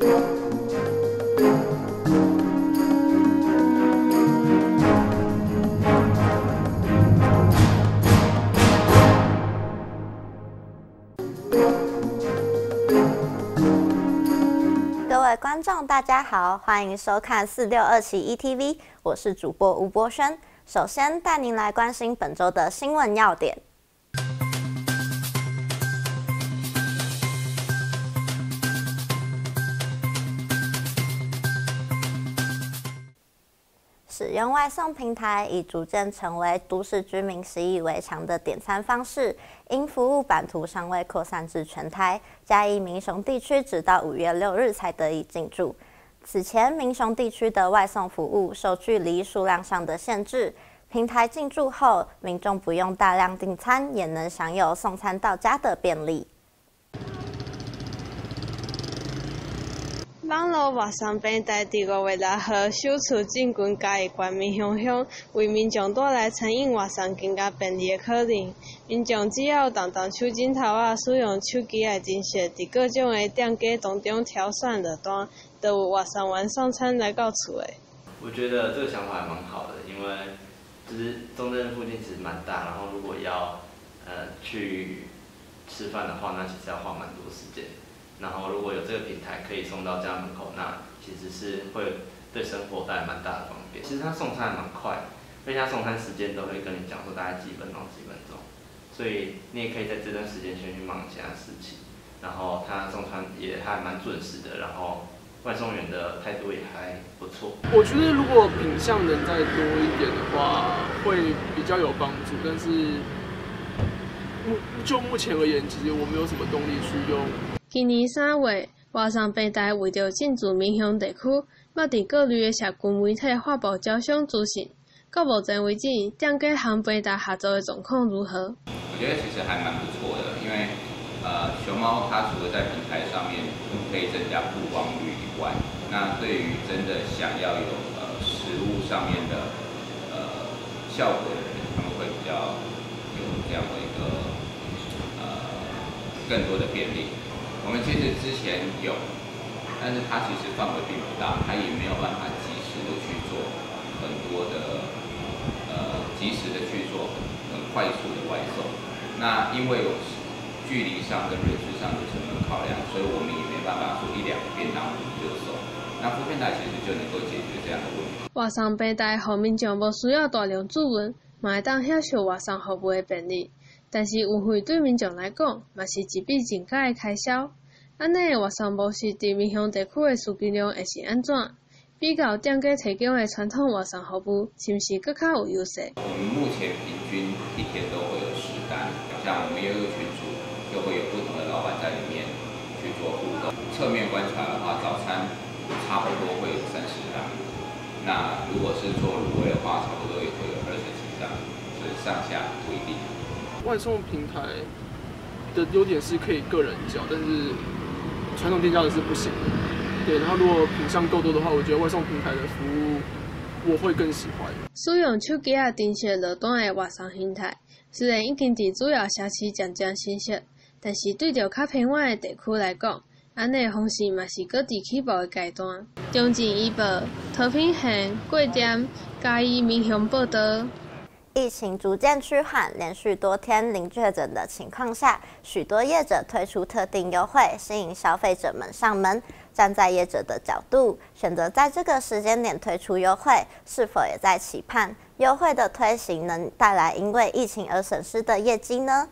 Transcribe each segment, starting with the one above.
各位观众，大家好，欢迎收看四六二七 ETV，我是主播吴博轩，首先带您来关心本周的新闻要点。用外送平台已逐渐成为都市居民习以为常的点餐方式。因服务版图尚未扩散至全台，嘉义民雄地区直到五月六日才得以进驻。此前，民雄地区的外送服务受距离数量上的限制。平台进驻后，民众不用大量订餐，也能享有送餐到家的便利。网络外送平台在五月六号首次进军嘉义县内乡乡，为民众带来餐饮外送更加便利的可能。民众只要动动手指头啊，使用手机啊，程式，在各种的店家当中挑选的单，都有外送完上餐来到厝内。我觉得这个想法还蛮好的，因为就是中正附近其实蛮大，然后如果要呃去吃饭的话，那其实要花蛮多时间。然后如果有这个平台可以送到家门口，那其实是会对生活带来蛮大的方便。其实他送餐还蛮快，因为他送餐时间都会跟你讲说大概几分钟、几分钟，所以你也可以在这段时间先去忙其他事情。然后他送餐也还蛮准时的，然后外送员的态度也还不错。我觉得如果品相能再多一点的话，会比较有帮助。但是目就目前而言，其实我没有什么动力去用。今年三月，华送平台为着进驻民香地区，要在各类的社群媒体发布招商资讯。到目前为止，店家行平台合作的状况如何？我觉得其实还蛮不错的，因为呃，熊猫它除了在平台上面可以增加曝光率以外，那对于真的想要有呃实物上面的呃效果的人，他们会比较有这样的一个呃更多的便利。我们其实之前有，但是他其实范围并不大，他也没有办法及时的去做很多的呃及时的去做很快速的外送。那因为有距离上跟位置上的成本考量，所以我们也没办法做一两个便当我们就送。那铺片台其实就能够解决这样的问题。外送平台，户面上无需要大量资文，嘛会当享受外送服务的便利。但是运费对民众来讲，嘛是一笔增加的开销。安尼嘅外送模式伫闽南地区的数据量会是安怎？比较店家提供的传统外送服务，是毋是更加有优势？我们目前平均一天都会有十单，像我们又有群组就会有不同的老板在里面去做互动。侧面观察的话，早餐差不多会有三十单，那如果是做卤味的话，差不多也会有二十几单，以上下不一定。外送平台的优点是可以个人叫，但是。传统店家的是不行的，对。然后如果品相够多的话，我觉得外送平台的服务我会更喜欢。使用手机啊订取乐单的外送平台，虽然已经伫主要城市渐渐成熟，但是对着较偏远的地区来讲，安尼的方式嘛是各地起步的阶段。中晋医保、太平洋、国联、嘉怡、民生报道。疫情逐渐趋缓，连续多天零确诊的情况下，许多业者推出特定优惠，吸引消费者们上门。站在业者的角度，选择在这个时间点推出优惠，是否也在期盼优惠的推行能带来因为疫情而损失的业绩呢？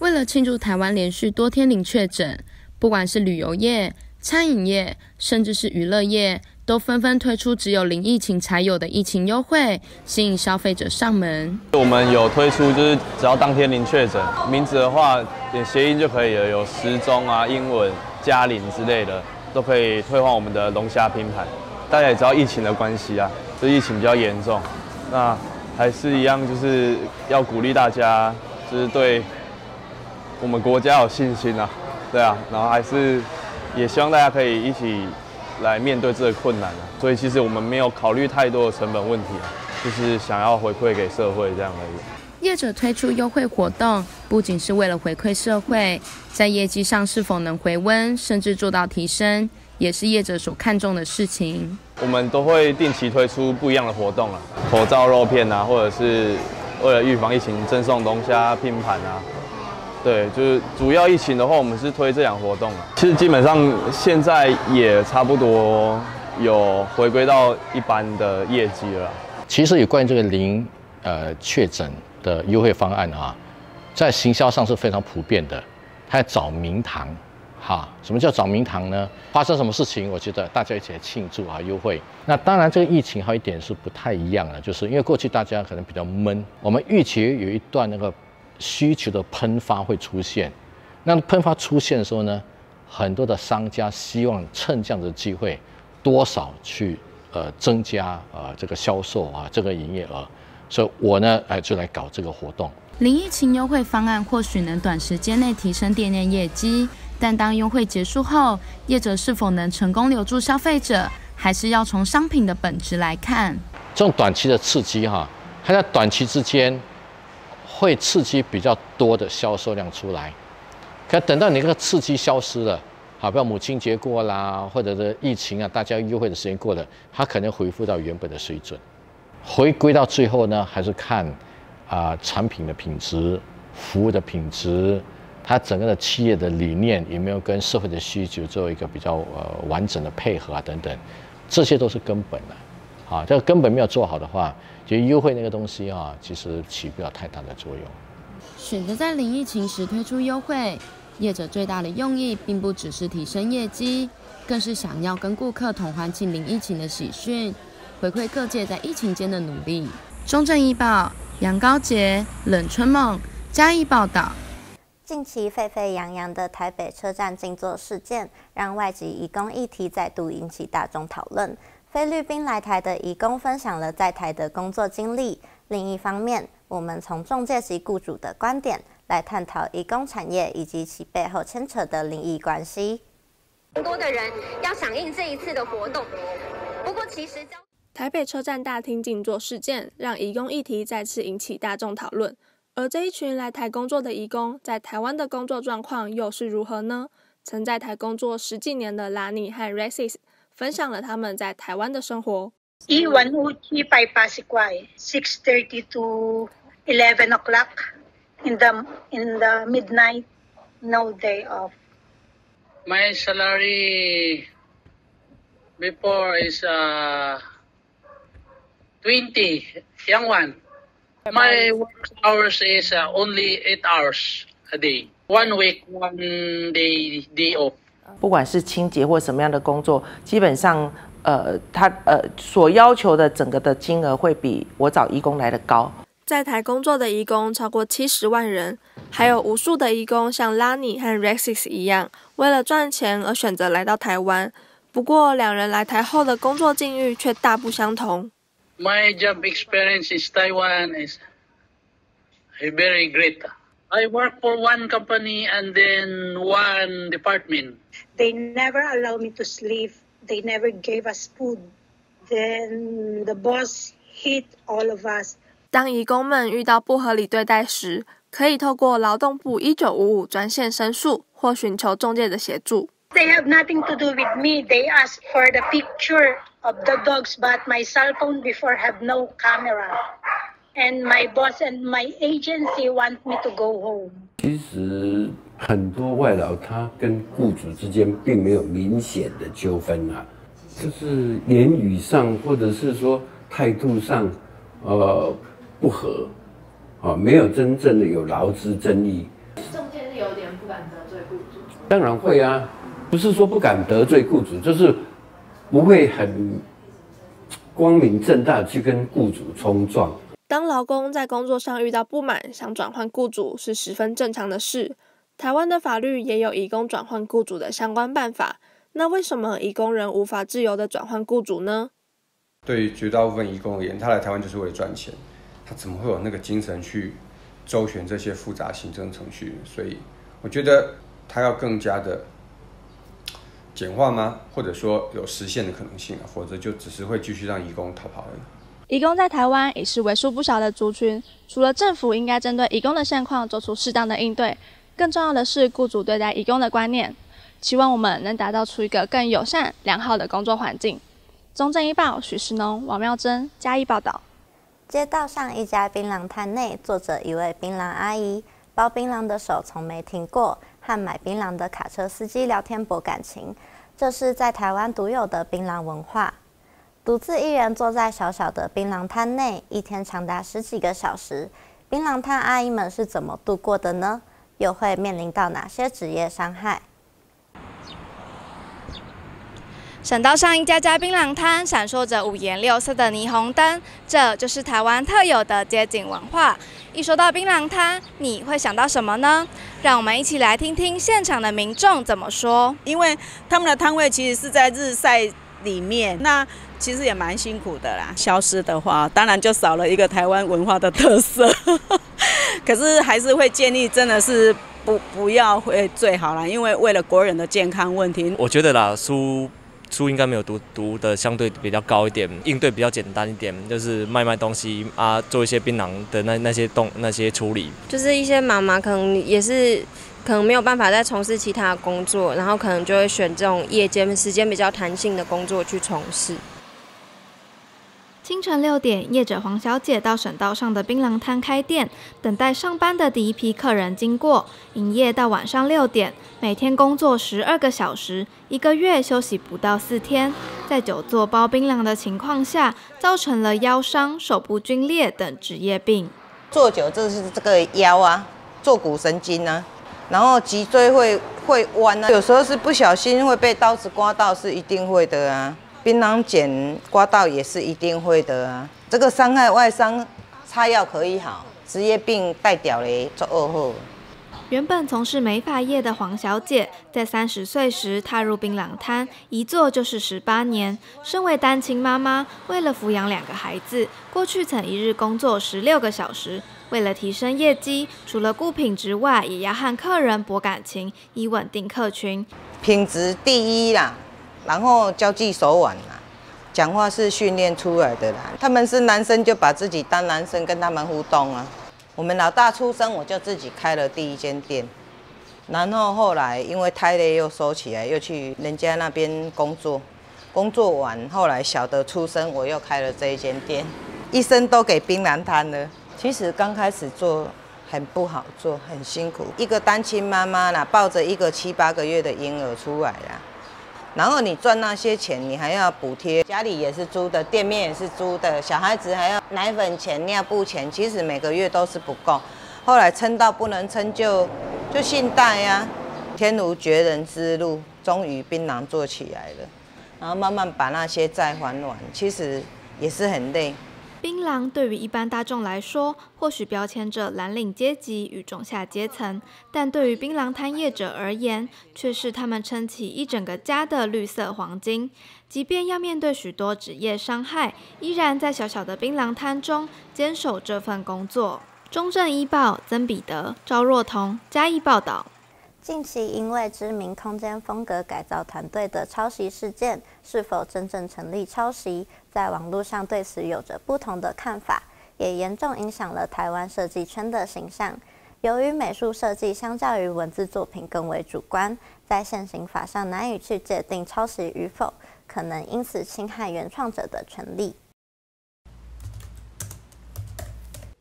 为了庆祝台湾连续多天零确诊，不管是旅游业、餐饮业，甚至是娱乐业。都纷纷推出只有零疫情才有的疫情优惠，吸引消费者上门。我们有推出就是只要当天零确诊，名字的话点谐音就可以了，有时钟啊、英文、嘉玲之类的，都可以退换我们的龙虾拼盘。大家也知道疫情的关系啊，这疫情比较严重，那还是一样就是要鼓励大家，就是对我们国家有信心啊，对啊，然后还是也希望大家可以一起。来面对这个困难啊。所以其实我们没有考虑太多的成本问题，啊，就是想要回馈给社会这样而已。业者推出优惠活动，不仅是为了回馈社会，在业绩上是否能回温，甚至做到提升，也是业者所看重的事情。我们都会定期推出不一样的活动啊，口罩肉片啊，或者是为了预防疫情赠送龙虾拼盘啊。对，就是主要疫情的话，我们是推这两活动。其实基本上现在也差不多有回归到一般的业绩了。其实有关于这个零呃确诊的优惠方案啊，在行销上是非常普遍的。它找明堂，哈，什么叫找明堂呢？发生什么事情？我觉得大家一起来庆祝啊，优惠。那当然，这个疫情还有一点是不太一样的，就是因为过去大家可能比较闷，我们预期有一段那个。需求的喷发会出现，那喷发出现的时候呢，很多的商家希望趁这样的机会，多少去呃增加呃这个销售啊，这个营业额，所以我呢哎就来搞这个活动。零疫情优惠方案或许能短时间内提升店面业绩，但当优惠结束后，业者是否能成功留住消费者，还是要从商品的本质来看。这种短期的刺激哈，它在短期之间。会刺激比较多的销售量出来，可等到你个刺激消失了，好比母亲节过啦，或者是疫情啊，大家优惠的时间过了，它可能恢复到原本的水准，回归到最后呢，还是看啊产品的品质、服务的品质，它整个的企业的理念有没有跟社会的需求做一个比较呃完整的配合啊等等，这些都是根本的。啊，这个根本没有做好的话，就优惠那个东西啊，其实起不了太大的作用。选择在零疫情时推出优惠，业者最大的用意，并不只是提升业绩，更是想要跟顾客同欢庆零疫情的喜讯，回馈各界在疫情间的努力。中正日报，杨高杰、冷春梦、嘉义报道。近期沸沸扬扬的台北车站静坐事件，让外籍移工议题再度引起大众讨论。菲律宾来台的义工分享了在台的工作经历。另一方面，我们从中介及雇主的观点来探讨义工产业以及其背后牵扯的利益关系。多的人要响应这一次的活动。不过，其实台北车站大厅静坐事件让义工议题再次引起大众讨论。而这一群来台工作的义工，在台湾的工作状况又是如何呢？曾在台工作十几年的拉尼和 Racist。分享了他们在台湾的生活。E one O G by Pasigway six thirty to eleven o'clock in the in the midnight no day off. My salary before is ah twenty yuan. My work hours is only eight hours a day. One week, one day day off. 不管是清洁或什么样的工作，基本上，呃，他呃所要求的整个的金额会比我找义工来的高。在台工作的义工超过七十万人，还有无数的义工，像 Lani 和 Rexis 一样，为了赚钱而选择来到台湾。不过，两人来台后的工作境遇却大不相同。My job experience i s Taiwan is very great. I work for one company and then one department. They never allow me to sleep. They never gave us food. Then the boss hit all of us. 当义工们遇到不合理对待时，可以透过劳动部一九五五专线申诉，或寻求中介的协助。They have nothing to do with me. They ask for the picture of the dogs, but my cell phone before have no camera. And my boss and my agency want me to go home. 其实 很多外劳他跟雇主之间并没有明显的纠纷啊，就是言语上或者是说态度上，呃，不和，啊，没有真正的有劳资争议。中间是有点不敢得罪雇主。当然会啊，不是说不敢得罪雇主，就是不会很光明正大去跟雇主冲撞。当劳工在工作上遇到不满，想转换雇主是十分正常的事。台湾的法律也有以工转换雇主的相关办法，那为什么移工人无法自由的转换雇主呢？对于绝大部分移工而言，他来台湾就是为了赚钱，他怎么会有那个精神去周旋这些复杂行政程序？所以我觉得他要更加的简化吗？或者说有实现的可能性啊？否则就只是会继续让移工逃跑而已。移工在台湾已是为数不少的族群，除了政府应该针对移工的现况做出适当的应对。更重要的是，雇主对待义工的观念，期望我们能打造出一个更友善、良好的工作环境。中正一报许世农、王妙珍加一报道。街道上一家槟榔摊内，坐着一位槟榔阿姨，包槟榔的手从没停过，和买槟榔的卡车司机聊天博感情。这是在台湾独有的槟榔文化。独自一人坐在小小的槟榔摊内，一天长达十几个小时，槟榔摊阿姨们是怎么度过的呢？又会面临到哪些职业伤害？省道上一家家槟榔摊闪烁着五颜六色的霓虹灯，这就是台湾特有的街景文化。一说到槟榔摊，你会想到什么呢？让我们一起来听听现场的民众怎么说。因为他们的摊位其实是在日晒里面，那。其实也蛮辛苦的啦。消失的话，当然就少了一个台湾文化的特色。可是还是会建议，真的是不不要会最好啦，因为为了国人的健康问题。我觉得啦，书书应该没有读读的相对比较高一点，应对比较简单一点，就是卖卖东西啊，做一些槟榔的那那些动那些处理。就是一些妈妈可能也是可能没有办法再从事其他工作，然后可能就会选这种夜间时间比较弹性的工作去从事。清晨六点，业者黄小姐到省道上的槟榔摊开店，等待上班的第一批客人经过。营业到晚上六点，每天工作十二个小时，一个月休息不到四天。在久坐包槟榔的情况下，造成了腰伤、手部皲裂等职业病。坐久就是这个腰啊，坐骨神经啊，然后脊椎会会弯啊，有时候是不小心会被刀子刮到，是一定会的啊。槟榔碱刮到也是一定会的啊！这个伤害外伤，擦药可以好。职业病代表嘞，做二货。原本从事美发业的黄小姐，在三十岁时踏入槟榔摊，一做就是十八年。身为单亲妈妈，为了抚养两个孩子，过去曾一日工作十六个小时。为了提升业绩，除了顾品之外，也要和客人博感情，以稳定客群。品质第一啦。然后交际手腕啦，讲话是训练出来的啦。他们是男生，就把自己当男生跟他们互动啊。我们老大出生，我就自己开了第一间店。然后后来因为胎累又收起来，又去人家那边工作。工作完后来小的出生，我又开了这一间店。一生都给槟榔摊了。其实刚开始做很不好做，很辛苦。一个单亲妈妈啦，抱着一个七八个月的婴儿出来了。然后你赚那些钱，你还要补贴家里，也是租的店面，也是租的，小孩子还要奶粉钱、尿布钱，其实每个月都是不够。后来撑到不能撑，就就信贷呀，天无绝人之路，终于槟榔做起来了，然后慢慢把那些债还完，其实也是很累。槟榔对于一般大众来说，或许标签着蓝领阶级与中下阶层，但对于槟榔摊业者而言，却是他们撑起一整个家的绿色黄金。即便要面对许多职业伤害，依然在小小的槟榔摊中坚守这份工作。中正一报曾彼得、赵若彤、嘉一报道。近期因为知名空间风格改造团队的抄袭事件，是否真正成立抄袭？在网络上对此有着不同的看法，也严重影响了台湾设计圈的形象。由于美术设计相较于文字作品更为主观，在现行法上难以去界定抄袭与否，可能因此侵害原创者的权利。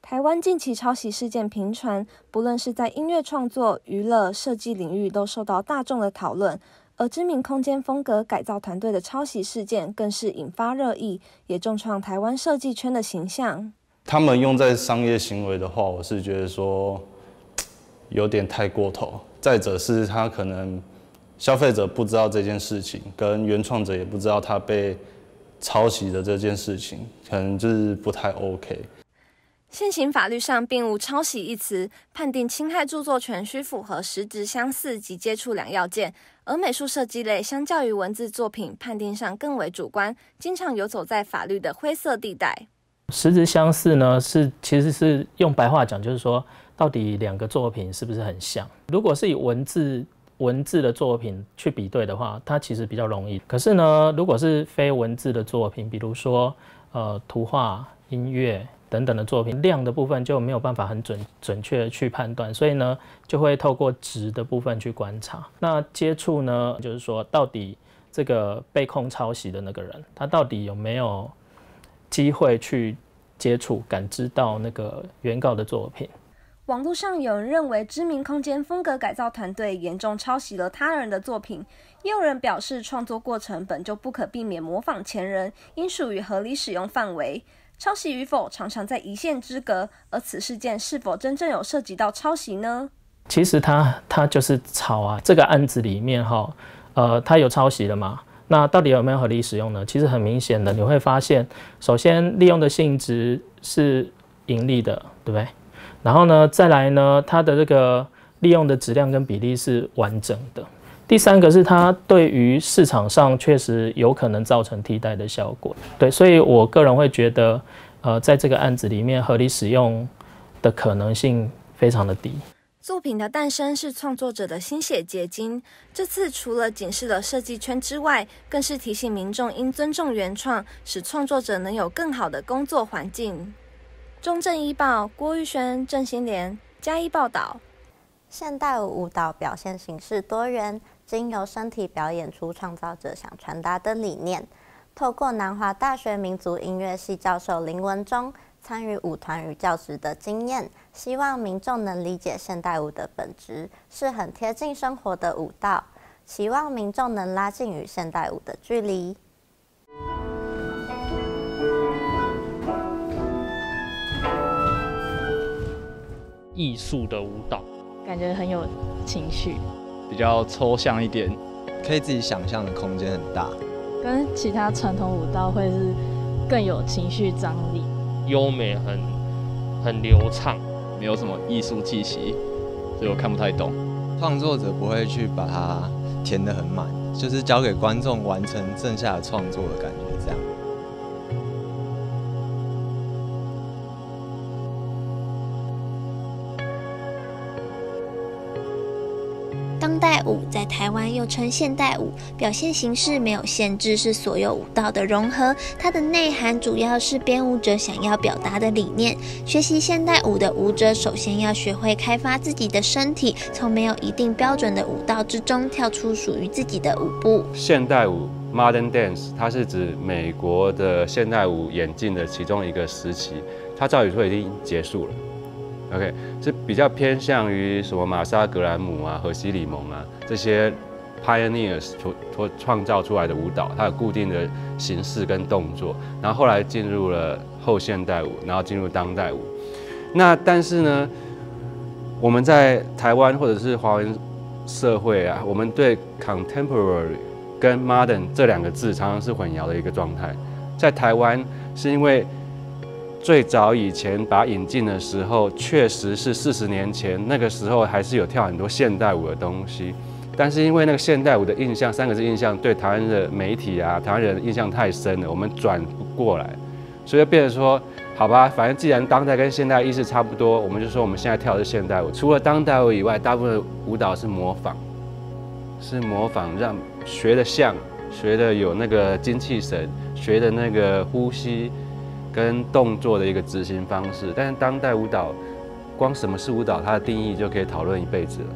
台湾近期抄袭事件频传，不论是在音乐创作、娱乐、设计领域，都受到大众的讨论。而知名空间风格改造团队的抄袭事件更是引发热议，也重创台湾设计圈的形象。他们用在商业行为的话，我是觉得说有点太过头。再者是他可能消费者不知道这件事情，跟原创者也不知道他被抄袭的这件事情，可能就是不太 OK。现行法律上并无“抄袭”一词，判定侵害著作权需符合实质相似及接触两要件。而美术设计类相较于文字作品，判定上更为主观，经常游走在法律的灰色地带。实质相似呢，是其实是用白话讲，就是说到底两个作品是不是很像。如果是以文字文字的作品去比对的话，它其实比较容易。可是呢，如果是非文字的作品，比如说呃图画、音乐。等等的作品量的部分就没有办法很准准确去判断，所以呢，就会透过值的部分去观察。那接触呢，就是说到底这个被控抄袭的那个人，他到底有没有机会去接触、感知到那个原告的作品？网络上有人认为知名空间风格改造团队严重抄袭了他人的作品，也有人表示创作过程本就不可避免模仿前人，应属于合理使用范围。抄袭与否常常在一线之隔，而此事件是否真正有涉及到抄袭呢？其实他他就是抄啊，这个案子里面哈，呃，他有抄袭的嘛？那到底有没有合理使用呢？其实很明显的，你会发现，首先利用的性质是盈利的，对不对？然后呢，再来呢，它的这个利用的质量跟比例是完整的。第三个是它对于市场上确实有可能造成替代的效果，对，所以我个人会觉得，呃，在这个案子里面合理使用的可能性非常的低。作品的诞生是创作者的心血结晶，这次除了警示了设计圈之外，更是提醒民众应尊重原创，使创作者能有更好的工作环境。中正一报郭玉轩、郑新莲加一报道。现代舞蹈表现形式多元。经由身体表演出创造者想传达的理念，透过南华大学民族音乐系教授林文忠参与舞团与教职的经验，希望民众能理解现代舞的本质是很贴近生活的舞蹈，期望民众能拉近与现代舞的距离。艺术的舞蹈，感觉很有情绪。比较抽象一点，可以自己想象的空间很大。跟其他传统舞蹈会是更有情绪张力，优美很很流畅，没有什么艺术气息，所以我看不太懂。创作者不会去把它填得很满，就是交给观众完成剩下的创作的感觉，这样。舞在台湾又称现代舞，表现形式没有限制，是所有舞蹈的融合。它的内涵主要是编舞者想要表达的理念。学习现代舞的舞者，首先要学会开发自己的身体，从没有一定标准的舞蹈之中跳出属于自己的舞步。现代舞 （Modern Dance） 它是指美国的现代舞演进的其中一个时期，它早已已经结束了。OK，是比较偏向于什么玛莎格兰姆啊、荷西里蒙啊这些 pioneers 创创创造出来的舞蹈，它有固定的形式跟动作，然后后来进入了后现代舞，然后进入当代舞。那但是呢，我们在台湾或者是华人社会啊，我们对 contemporary 跟 modern 这两个字常常是混淆的一个状态。在台湾是因为最早以前把引进的时候，确实是四十年前，那个时候还是有跳很多现代舞的东西，但是因为那个现代舞的印象，三个字印象，对台湾的媒体啊，台湾人印象太深了，我们转不过来，所以就变成说，好吧，反正既然当代跟现代意识差不多，我们就说我们现在跳的是现代舞，除了当代舞以外，大部分舞蹈是模仿，是模仿让学的像，学的有那个精气神，学的那个呼吸。跟动作的一个执行方式，但是当代舞蹈，光什么是舞蹈，它的定义就可以讨论一辈子了。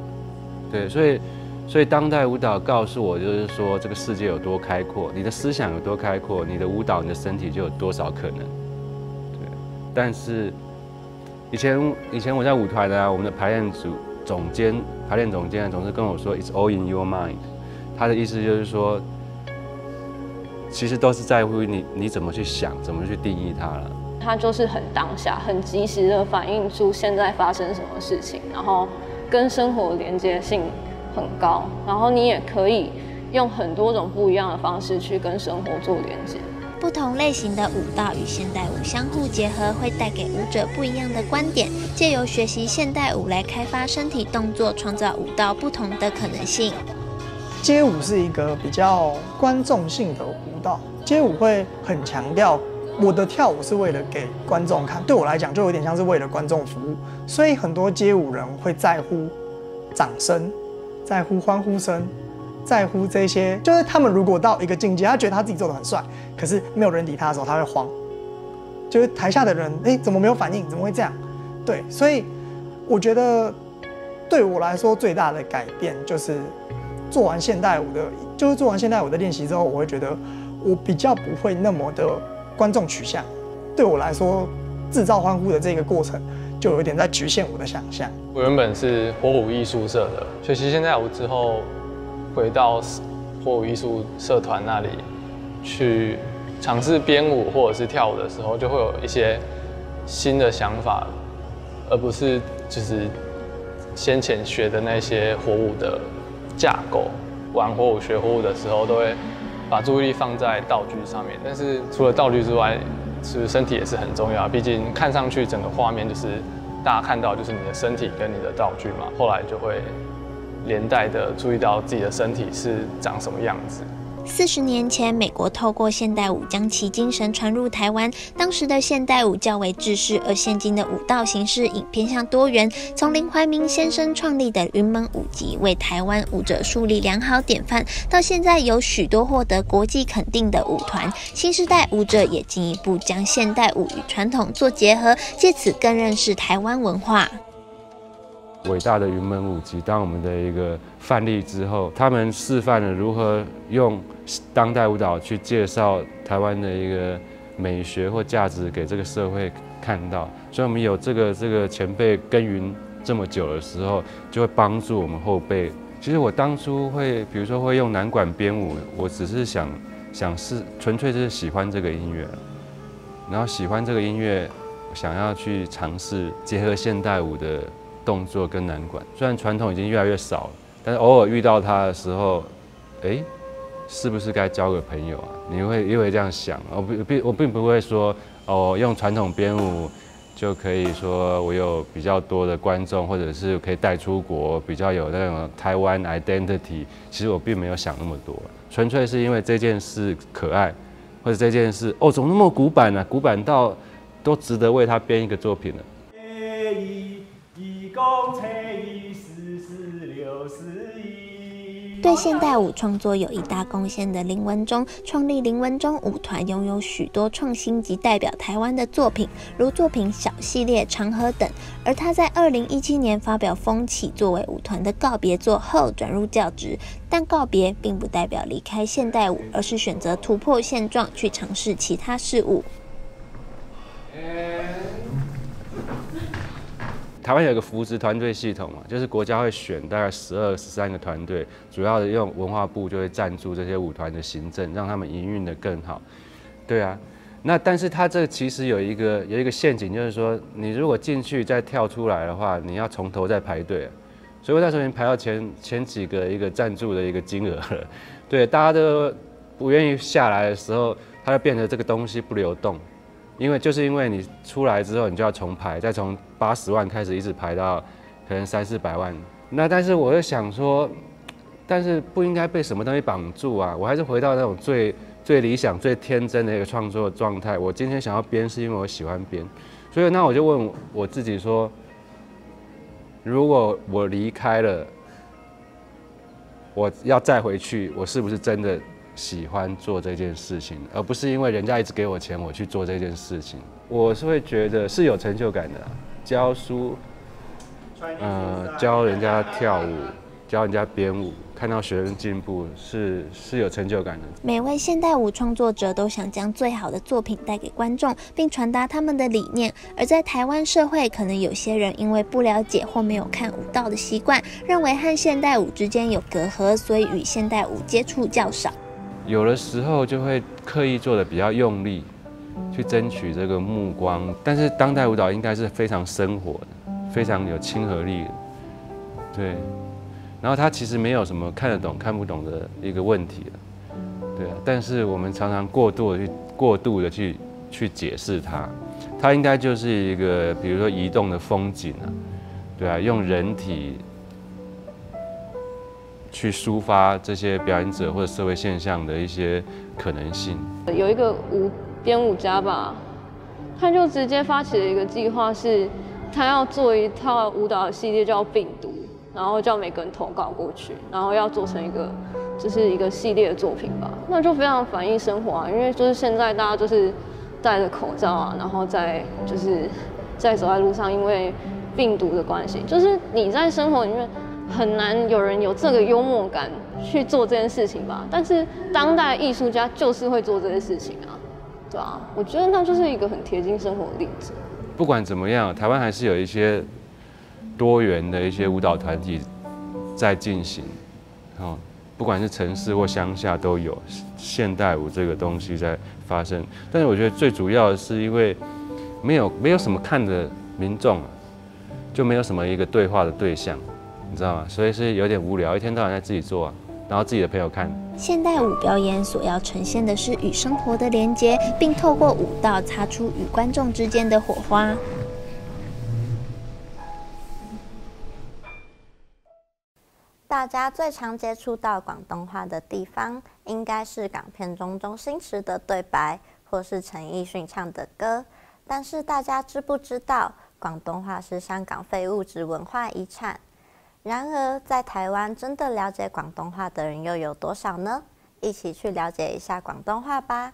对，所以，所以当代舞蹈告诉我，就是说这个世界有多开阔，你的思想有多开阔，你的舞蹈，你的身体就有多少可能。对，但是以前以前我在舞团呢，我们的排练组总监，排练总监总是跟我说，It's all in your mind。他的意思就是说。其实都是在乎你你怎么去想，怎么去定义它了。它就是很当下，很及时的反映出现在发生什么事情，然后跟生活连接性很高，然后你也可以用很多种不一样的方式去跟生活做连接。不同类型的舞蹈与现代舞相互结合，会带给舞者不一样的观点。借由学习现代舞来开发身体动作，创造舞蹈不同的可能性。街舞是一个比较观众性的舞蹈，街舞会很强调我的跳舞是为了给观众看，对我来讲就有点像是为了观众服务，所以很多街舞人会在乎掌声，在乎欢呼声，在乎这些，就是他们如果到一个境界，他觉得他自己做的很帅，可是没有人理他的时候，他会慌，就是台下的人，哎，怎么没有反应？怎么会这样？对，所以我觉得对我来说最大的改变就是。做完现代舞的，就是做完现代舞的练习之后，我会觉得我比较不会那么的观众取向。对我来说，制造欢呼的这个过程，就有一点在局限我的想象。我原本是火舞艺术社的，学习现代舞之后，回到火舞艺术社团那里去尝试编舞或者是跳舞的时候，就会有一些新的想法，而不是就是先前学的那些火舞的。架构玩火舞学火舞的时候，都会把注意力放在道具上面。但是除了道具之外，是身体也是很重要。毕竟看上去整个画面就是大家看到就是你的身体跟你的道具嘛。后来就会连带的注意到自己的身体是长什么样子。四十年前，美国透过现代舞将其精神传入台湾。当时的现代舞较为正式，而现今的舞蹈形式已偏向多元。从林怀民先生创立的云门舞集为台湾舞者树立良好典范，到现在有许多获得国际肯定的舞团，新时代舞者也进一步将现代舞与传统做结合，借此更认识台湾文化。伟大的云门舞集当我们的一个范例之后，他们示范了如何用当代舞蹈去介绍台湾的一个美学或价值给这个社会看到。所以，我们有这个这个前辈耕耘这么久的时候，就会帮助我们后辈。其实，我当初会比如说会用南管编舞，我只是想想是纯粹是喜欢这个音乐，然后喜欢这个音乐，想要去尝试结合现代舞的。动作跟难管，虽然传统已经越来越少了，但是偶尔遇到他的时候，哎，是不是该交个朋友啊？你会因会这样想？我并我并不会说哦，用传统编舞就可以说我有比较多的观众，或者是可以带出国，比较有那种台湾 identity。其实我并没有想那么多，纯粹是因为这件事可爱，或者这件事哦，怎么那么古板呢？古板到都值得为他编一个作品了。对现代舞创作有一大贡献的林文中，创立林文中舞团，拥有许多创新及代表台湾的作品，如作品《小系列》《长河》等。而他在二零一七年发表《风起》作为舞团的告别作后，转入教职。但告别并不代表离开现代舞，而是选择突破现状，去尝试其他事物。台湾有一个扶植团队系统嘛，就是国家会选大概十二、十三个团队，主要的用文化部就会赞助这些舞团的行政，让他们营运的更好。对啊，那但是它这其实有一个有一个陷阱，就是说你如果进去再跳出来的话，你要从头再排队。所以我在已经排到前前几个一个赞助的一个金额了。对，大家都不愿意下来的时候，它就变成这个东西不流动。因为就是因为你出来之后，你就要重排，再从八十万开始一直排到可能三四百万。那但是我又想说，但是不应该被什么东西绑住啊！我还是回到那种最最理想、最天真的一个创作状态。我今天想要编，是因为我喜欢编。所以那我就问我自己说：如果我离开了，我要再回去，我是不是真的？喜欢做这件事情，而不是因为人家一直给我钱，我去做这件事情。我是会觉得是有成就感的。教书，呃，教人家跳舞，教人家编舞，看到学生进步是是有成就感的。每位现代舞创作者都想将最好的作品带给观众，并传达他们的理念。而在台湾社会，可能有些人因为不了解或没有看舞蹈的习惯，认为和现代舞之间有隔阂，所以与现代舞接触较少。有的时候就会刻意做的比较用力，去争取这个目光。但是当代舞蹈应该是非常生活的，非常有亲和力，对。然后它其实没有什么看得懂看不懂的一个问题了，对。但是我们常常过度的去过度的去去解释它，它应该就是一个比如说移动的风景啊，对啊，用人体。去抒发这些表演者或者社会现象的一些可能性。有一个舞编舞家吧，他就直接发起了一个计划，是他要做一套舞蹈系列叫《病毒》，然后叫每个人投稿过去，然后要做成一个，就是一个系列的作品吧。那就非常反映生活啊，因为就是现在大家就是戴着口罩啊，然后在就是在走在路上，因为病毒的关系，就是你在生活里面。很难有人有这个幽默感去做这件事情吧？但是当代艺术家就是会做这件事情啊，对啊，我觉得那就是一个很贴近生活的例子。不管怎么样，台湾还是有一些多元的一些舞蹈团体在进行，哦，不管是城市或乡下都有现代舞这个东西在发生。但是我觉得最主要的是因为没有没有什么看的民众，就没有什么一个对话的对象。知道吗？所以是有点无聊，一天到晚在自己做，然后自己的朋友看。现代舞表演所要呈现的是与生活的连接，并透过舞蹈擦出与观众之间的火花。大家最常接触到广东话的地方，应该是港片中周星驰的对白，或是陈奕迅唱的歌。但是大家知不知道，广东话是香港非物质文化遗产？然而，在台湾真的了解广东话的人又有多少呢？一起去了解一下广东话吧。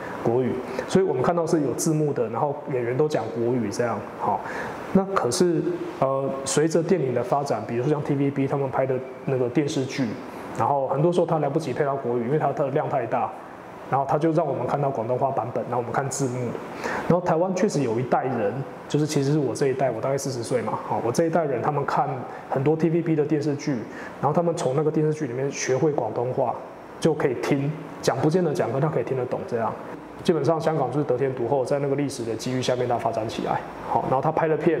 国语，所以我们看到是有字幕的，然后演员都讲国语这样。好，那可是呃，随着电影的发展，比如说像 TVB 他们拍的那个电视剧，然后很多时候他来不及配到国语，因为他的量太大，然后他就让我们看到广东话版本，然后我们看字幕。然后台湾确实有一代人，就是其实是我这一代，我大概四十岁嘛。好，我这一代人他们看很多 TVB 的电视剧，然后他们从那个电视剧里面学会广东话，就可以听讲不见得讲，他可以听得懂这样。基本上香港就是得天独厚，在那个历史的机遇下面，它发展起来。好，然后他拍了片，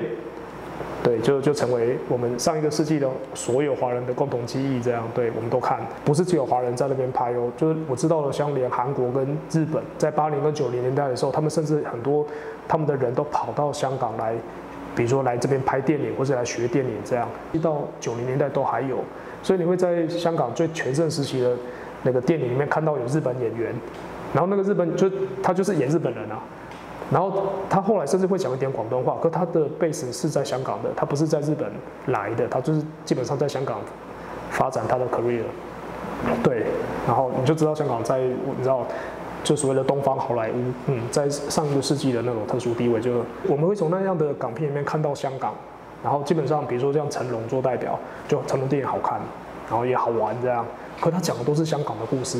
对，就就成为我们上一个世纪的所有华人的共同记忆。这样，对我们都看，不是只有华人在那边拍哦。就是我知道了，像连韩国跟日本，在八零跟九零年代的时候，他们甚至很多他们的人都跑到香港来，比如说来这边拍电影，或者来学电影这样。一到九零年代都还有，所以你会在香港最全盛时期的那个电影里面看到有日本演员。然后那个日本就他就是演日本人啊，然后他后来甚至会讲一点广东话，可他的 base 是在香港的，他不是在日本来的，他就是基本上在香港发展他的 career。对，然后你就知道香港在你知道就所谓的东方好莱坞，嗯，在上个世纪的那种特殊地位，就我们会从那样的港片里面看到香港，然后基本上比如说像成龙做代表，就成龙电影好看，然后也好玩这样，可他讲的都是香港的故事。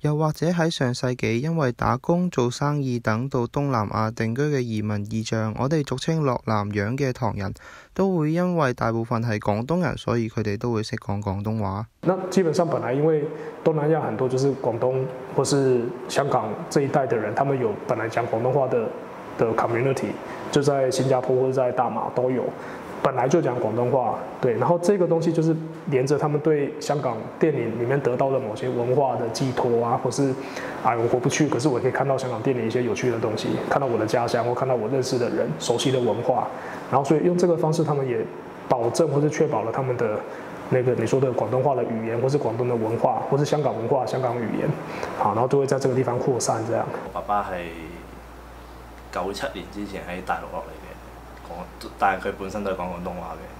又或者喺上世紀因為打工做生意等到東南亞定居嘅移民異象，我哋俗稱落南洋嘅唐人都會因為大部分係廣東人，所以佢哋都會識講廣東話。那基本上，本來因為東南亞很多就是廣東或是香港這一代的人，他們有本來講廣東話的的 community，就在新加坡或者在大馬都有，本來就講廣東話。對，然後呢個東西就是。连着他们对香港电影里面得到的某些文化的寄托啊，或是，哎，我我不去，可是我可以看到香港电影一些有趣的东西，看到我的家乡，或看到我认识的人、熟悉的文化，然后所以用这个方式，他们也保证或是确保了他们的那个你说的广东话的语言，或是广东的文化，或是香港文化、香港语言，好，然后就会在这个地方扩散这样。爸爸系九七年之前喺大陆落嚟嘅，讲，但系佢本身都系讲广东话嘅。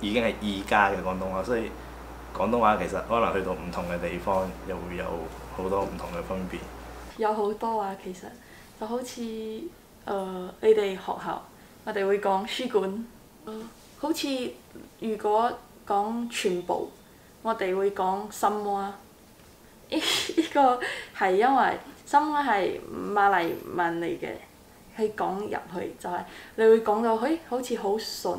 已經係二家嘅廣東話，所以廣東話其實可能去到唔同嘅地方，又會有好多唔同嘅分別。有好多啊，其實就好似誒你哋學校，我哋會講書館。好似如果講全部，我哋會講心啊。呢依個係因為心啊係馬來文嚟嘅，係講入去就係你會講到，誒好似好順。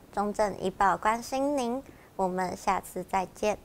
中正医保关心您，我们下次再见。